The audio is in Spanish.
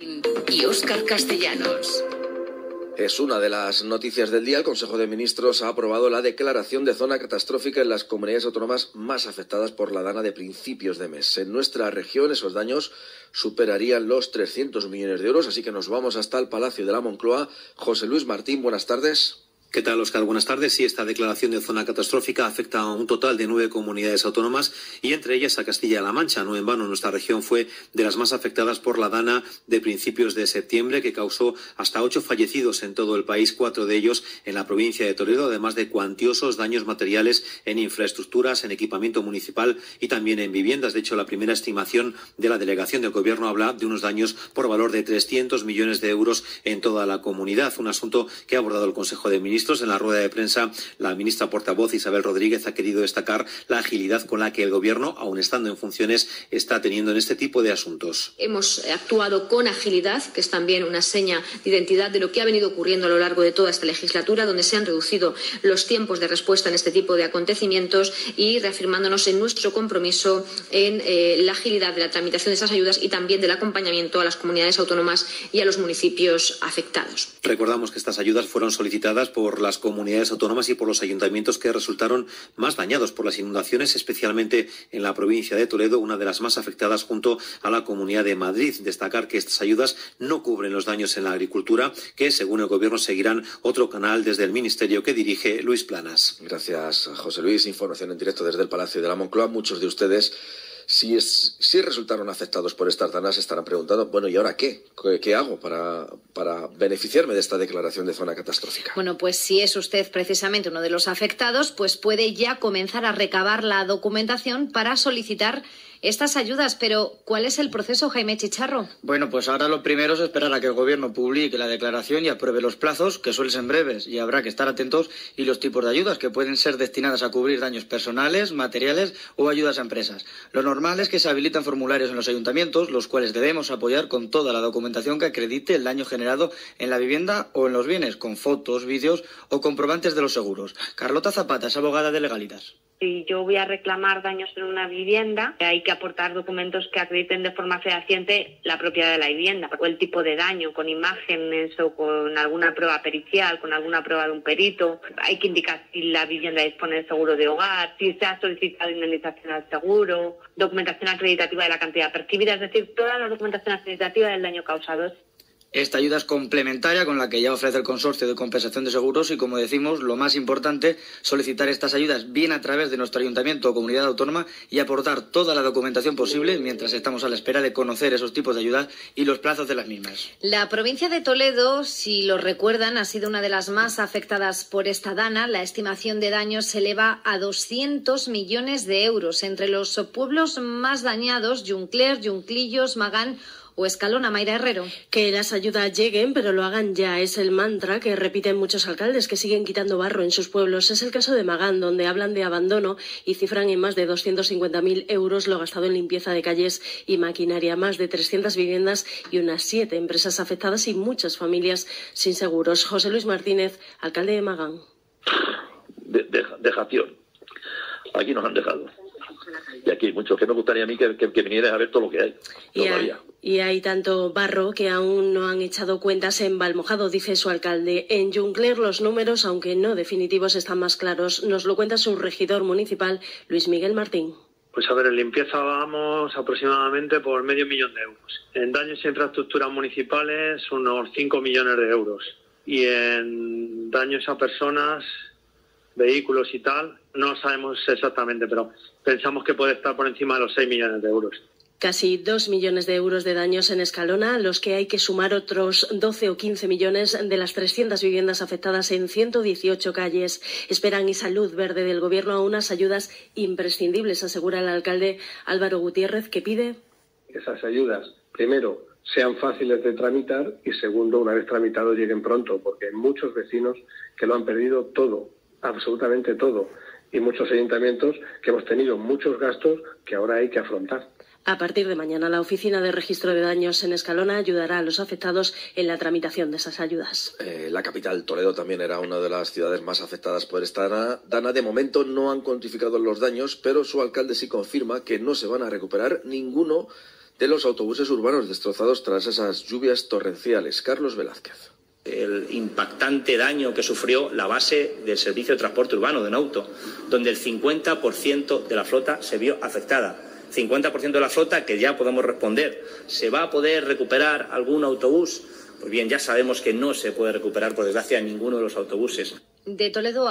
y Óscar Castellanos. Es una de las noticias del día. El Consejo de Ministros ha aprobado la declaración de zona catastrófica en las comunidades autónomas más afectadas por la dana de principios de mes. En nuestra región esos daños superarían los 300 millones de euros, así que nos vamos hasta el Palacio de la Moncloa. José Luis Martín, buenas tardes. ¿Qué tal, Oscar? Buenas tardes. Sí, esta declaración de zona catastrófica afecta a un total de nueve comunidades autónomas y entre ellas a Castilla-La Mancha. No en vano, nuestra región fue de las más afectadas por la dana de principios de septiembre, que causó hasta ocho fallecidos en todo el país, cuatro de ellos en la provincia de Toledo, además de cuantiosos daños materiales en infraestructuras, en equipamiento municipal y también en viviendas. De hecho, la primera estimación de la delegación del Gobierno habla de unos daños por valor de 300 millones de euros en toda la comunidad, un asunto que ha abordado el Consejo de Ministros en la rueda de prensa, la ministra portavoz Isabel Rodríguez ha querido destacar la agilidad con la que el Gobierno, aun estando en funciones, está teniendo en este tipo de asuntos. Hemos actuado con agilidad, que es también una seña de identidad de lo que ha venido ocurriendo a lo largo de toda esta legislatura, donde se han reducido los tiempos de respuesta en este tipo de acontecimientos y reafirmándonos en nuestro compromiso en eh, la agilidad de la tramitación de esas ayudas y también del acompañamiento a las comunidades autónomas y a los municipios afectados. Recordamos que estas ayudas fueron solicitadas por por las comunidades autónomas y por los ayuntamientos que resultaron más dañados por las inundaciones, especialmente en la provincia de Toledo, una de las más afectadas junto a la Comunidad de Madrid. Destacar que estas ayudas no cubren los daños en la agricultura, que según el Gobierno seguirán otro canal desde el Ministerio que dirige Luis Planas. Gracias, José Luis. Información en directo desde el Palacio de la Moncloa. Muchos de ustedes si, es, si resultaron afectados por estas danas, estarán preguntando, bueno, ¿y ahora qué? ¿Qué, hago para, para beneficiarme de esta declaración de zona catastrófica? Bueno, pues si es usted precisamente uno de los afectados, pues puede ya comenzar a recabar la documentación para solicitar estas ayudas, pero ¿cuál es el proceso, Jaime Chicharro? Bueno, pues ahora lo primero es esperar a que el Gobierno publique la declaración y apruebe los plazos, que suelen ser breves, y habrá que estar atentos, y los tipos de ayudas, que pueden ser destinadas a cubrir daños personales, materiales o ayudas a empresas. Lo normal es que se habilitan formularios en los ayuntamientos, los cuales debemos apoyar con toda la documentación que acredite el daño generado en la vivienda o en los bienes, con fotos, vídeos o comprobantes de los seguros. Carlota Zapata es abogada de Legalitas si yo voy a reclamar daños en una vivienda, hay que aportar documentos que acrediten de forma fehaciente la propiedad de la vivienda o el tipo de daño, con imágenes o con alguna prueba pericial, con alguna prueba de un perito. Hay que indicar si la vivienda dispone de seguro de hogar, si se ha solicitado indemnización al seguro, documentación acreditativa de la cantidad percibida, es decir, toda la documentación acreditativa del daño causado. Esta ayuda es complementaria con la que ya ofrece el Consorcio de Compensación de Seguros y, como decimos, lo más importante, solicitar estas ayudas bien a través de nuestro ayuntamiento o comunidad autónoma y aportar toda la documentación posible mientras estamos a la espera de conocer esos tipos de ayudas y los plazos de las mismas. La provincia de Toledo, si lo recuerdan, ha sido una de las más afectadas por esta dana. La estimación de daños se eleva a 200 millones de euros. Entre los pueblos más dañados, Juncler, Junclillos, Magán o Escalona, Mayra Herrero. Que las ayudas lleguen, pero lo hagan ya. Es el mantra que repiten muchos alcaldes que siguen quitando barro en sus pueblos. Es el caso de Magán, donde hablan de abandono y cifran en más de 250.000 euros lo gastado en limpieza de calles y maquinaria. Más de 300 viviendas y unas siete empresas afectadas y muchas familias sin seguros. José Luis Martínez, alcalde de Magán. dejación. Aquí nos han dejado. Y aquí hay muchos que me gustaría a mí que, que, vinieran a ver todo lo que hay. Y hay, tanto barro que aún no han echado cuentas en Valmojado, dice su alcalde. En Juncler los números, aunque no definitivos, están más claros. Nos lo cuenta su regidor municipal, Luis Miguel Martín. Pues a ver, en limpieza vamos aproximadamente por medio millón de euros. En daños e infraestructuras municipales, unos 5 millones de euros. Y en daños a personas, vehículos y tal, no sabemos exactamente, pero pensamos que puede estar por encima de los 6 millones de euros. Casi dos millones de euros de daños en Escalona, los que hay que sumar otros 12 o 15 millones de las 300 viviendas afectadas en 118 calles. Esperan y Salud Verde del Gobierno a unas ayudas imprescindibles, asegura el alcalde Álvaro Gutiérrez, que pide. Esas ayudas, primero, sean fáciles de tramitar y segundo, una vez tramitado, lleguen pronto, porque hay muchos vecinos que lo han perdido todo, absolutamente todo y muchos ayuntamientos que hemos tenido muchos gastos que ahora hay que afrontar. A partir de mañana, la Oficina de Registro de Daños en Escalona ayudará a los afectados en la tramitación de esas ayudas. Eh, la capital, Toledo, también era una de las ciudades más afectadas por esta dana. De momento no han cuantificado los daños, pero su alcalde sí confirma que no se van a recuperar ninguno de los autobuses urbanos destrozados tras esas lluvias torrenciales. Carlos Velázquez el impactante daño que sufrió la base del servicio de transporte urbano de Nauto, donde el 50% de la flota se vio afectada. 50% de la flota que ya podemos responder. ¿Se va a poder recuperar algún autobús? Pues bien, ya sabemos que no se puede recuperar, por desgracia, ninguno de los autobuses. De Toledo a